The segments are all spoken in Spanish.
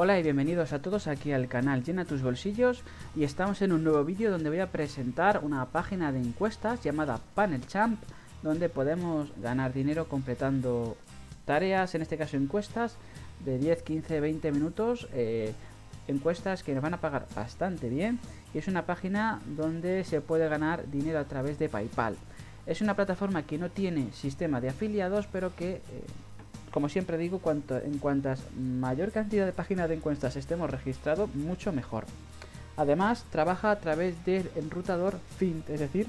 Hola y bienvenidos a todos aquí al canal Llena tus bolsillos y estamos en un nuevo vídeo donde voy a presentar una página de encuestas llamada Panel Champ donde podemos ganar dinero completando tareas, en este caso encuestas de 10, 15, 20 minutos, eh, encuestas que nos van a pagar bastante bien y es una página donde se puede ganar dinero a través de Paypal. Es una plataforma que no tiene sistema de afiliados pero que... Eh, como siempre digo, en cuantas mayor cantidad de páginas de encuestas estemos registrados, mucho mejor. Además, trabaja a través del enrutador Fint, es decir,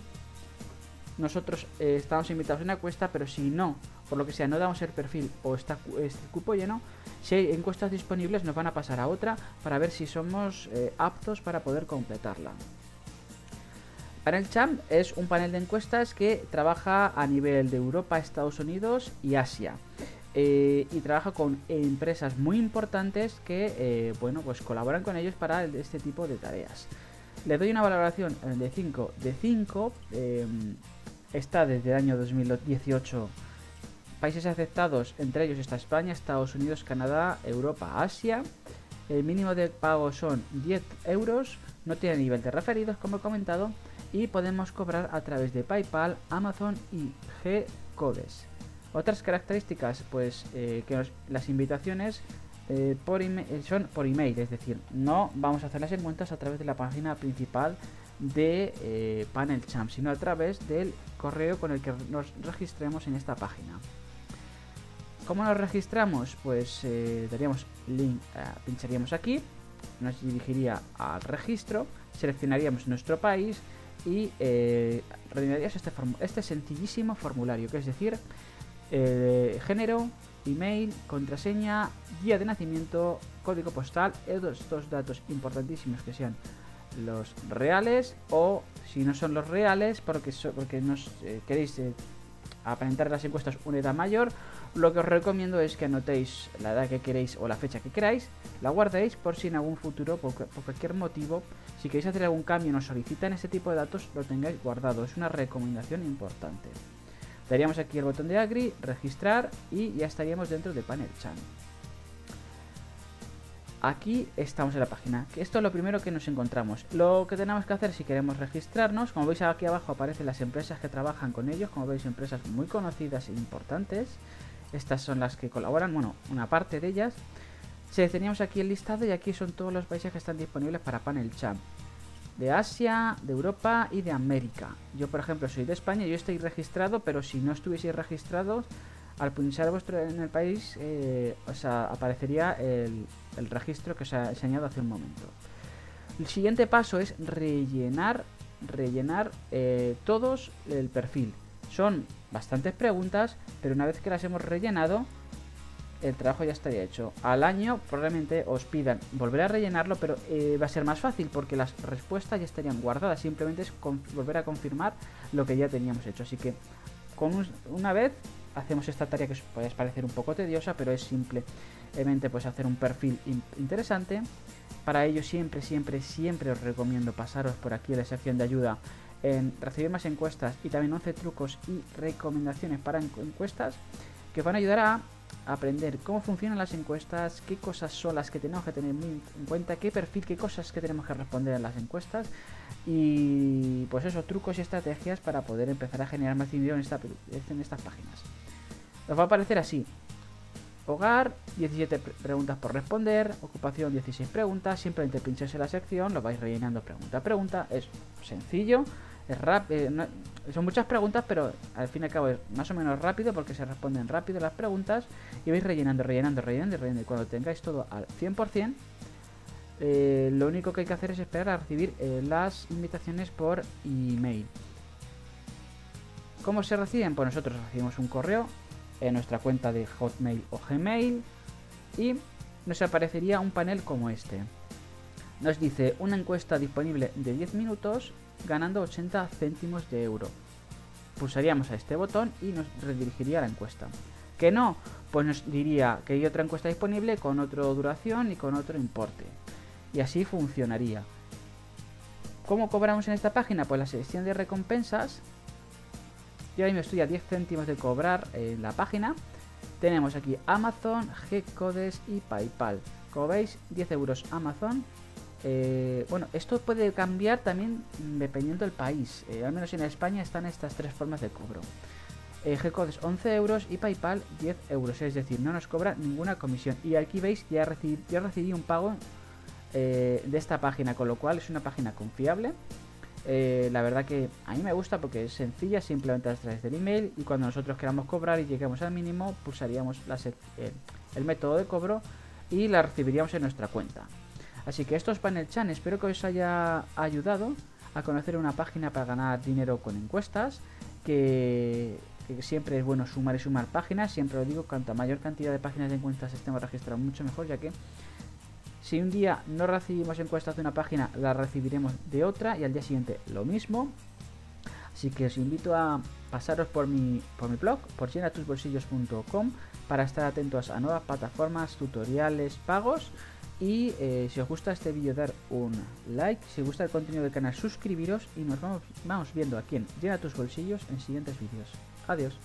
nosotros eh, estamos invitados a una encuesta, pero si no, por lo que sea, no damos el perfil o está el cupo lleno, si hay encuestas disponibles nos van a pasar a otra para ver si somos eh, aptos para poder completarla. Panel Champ es un panel de encuestas que trabaja a nivel de Europa, Estados Unidos y Asia. Eh, y trabaja con empresas muy importantes que eh, bueno pues colaboran con ellos para este tipo de tareas. Le doy una valoración eh, de 5 de 5. Em, está desde el año 2018 países aceptados, entre ellos está España, Estados Unidos, Canadá, Europa, Asia. El mínimo de pago son 10 euros, no tiene nivel de referidos como he comentado y podemos cobrar a través de PayPal, Amazon y G-Codes. Otras características, pues eh, que las invitaciones eh, eh, son por email, es decir, no vamos a hacer las encuestas a través de la página principal de Panel Champ, sino a través del correo con el que nos registremos en esta página. ¿Cómo nos registramos? Pues daríamos link, pincharíamos aquí, nos dirigiría al registro, seleccionaríamos nuestro país y rellenaríamos este, este sencillísimo formulario, que es decir, eh, género, email, contraseña, día de nacimiento, código postal, estos datos importantísimos que sean los reales o si no son los reales porque, porque nos eh, queréis eh, aparentar las encuestas una edad mayor, lo que os recomiendo es que anotéis la edad que queréis o la fecha que queráis, la guardéis por si en algún futuro, por, por cualquier motivo, si queréis hacer algún cambio y nos solicitan ese tipo de datos, lo tengáis guardado. Es una recomendación importante. Daríamos aquí el botón de Agri, registrar y ya estaríamos dentro de Panel Chan. Aquí estamos en la página. Esto es lo primero que nos encontramos. Lo que tenemos que hacer si queremos registrarnos, como veis aquí abajo aparecen las empresas que trabajan con ellos, como veis empresas muy conocidas e importantes. Estas son las que colaboran, bueno, una parte de ellas. Seleccionamos aquí el listado y aquí son todos los países que están disponibles para Panel Chan de Asia, de Europa y de América. Yo, por ejemplo, soy de España, yo estoy registrado, pero si no estuviese registrado, al pinchar vuestro en el país, eh, aparecería el, registro que os he enseñado hace un momento. El siguiente paso es rellenar, rellenar eh, todos el perfil. Son bastantes preguntas, pero una vez que las hemos rellenado, el trabajo ya estaría hecho. Al año probablemente os pidan volver a rellenarlo, pero eh, va a ser más fácil porque las respuestas ya estarían guardadas. Simplemente es volver a confirmar lo que ya teníamos hecho. Así que con una vez hacemos esta tarea que os puede parecer un poco tediosa, pero es simplemente pues hacer un perfil interesante. Para ello siempre, siempre, siempre os recomiendo pasaros por aquí a la sección de ayuda en recibir más encuestas y también 11 trucos y recomendaciones para encuestas que van a ayudar a aprender cómo funcionan las encuestas, qué cosas son las que tenemos que tener en cuenta, qué perfil, qué cosas que tenemos que responder en las encuestas y pues esos trucos y estrategias para poder empezar a generar más dinero en, en estas páginas. Os va a aparecer así. Hogar, 17 preguntas por responder, ocupación 16 preguntas, simplemente pincháis en la sección, lo vais rellenando pregunta a pregunta, es sencillo, eh, son muchas preguntas, pero al fin y al cabo es más o menos rápido porque se responden rápido las preguntas y vais rellenando, rellenando, rellenando, rellenando. Y cuando tengáis todo al 100%, eh, lo único que hay que hacer es esperar a recibir eh, las invitaciones por email. ¿Cómo se reciben? Pues nosotros recibimos un correo en nuestra cuenta de Hotmail o Gmail y nos aparecería un panel como este. Nos dice una encuesta disponible de 10 minutos ganando 80 céntimos de euro. Pulsaríamos a este botón y nos redirigiría a la encuesta. Que no, pues nos diría que hay otra encuesta disponible con otra duración y con otro importe. Y así funcionaría. ¿Cómo cobramos en esta página? Pues la selección de recompensas. Yo ahí me estoy a 10 céntimos de cobrar en la página. tenemos aquí Amazon, G-Codes y PayPal. Como veis, 10 euros Amazon. Eh, bueno, esto puede cambiar también dependiendo del país. Eh, al menos en España están estas tres formas de cobro. Eh, G-Codes 11 euros y PayPal 10 euros. Es decir, no nos cobra ninguna comisión. Y aquí veis, ya recibí, ya recibí un pago de esta página, con lo cual es una página confiable. Eh, la verdad que a mí me gusta porque es sencilla, simplemente a través del email y cuando nosotros queramos cobrar y lleguemos al mínimo, pulsaríamos el método de cobro y la recibiríamos en nuestra cuenta. Así que esto es Panel Chan, espero que os haya ayudado a conocer una página para ganar dinero con encuestas, que, siempre es bueno sumar y sumar páginas, siempre lo digo, cuanta mayor cantidad de páginas de encuestas estemos registrados, mucho mejor, ya que si un día no recibimos encuestas de una página, la recibiremos de otra y al día siguiente lo mismo. Así que os invito a pasaros por mi, por mi blog, por llenatusbolsillos.com, para estar atentos a nuevas plataformas, tutoriales, pagos. Y eh, si os gusta este vídeo, dar un like. Si os gusta el contenido del canal, suscribiros. Y nos vamos, vamos viendo aquí en Llena tus bolsillos en siguientes vídeos. Adiós.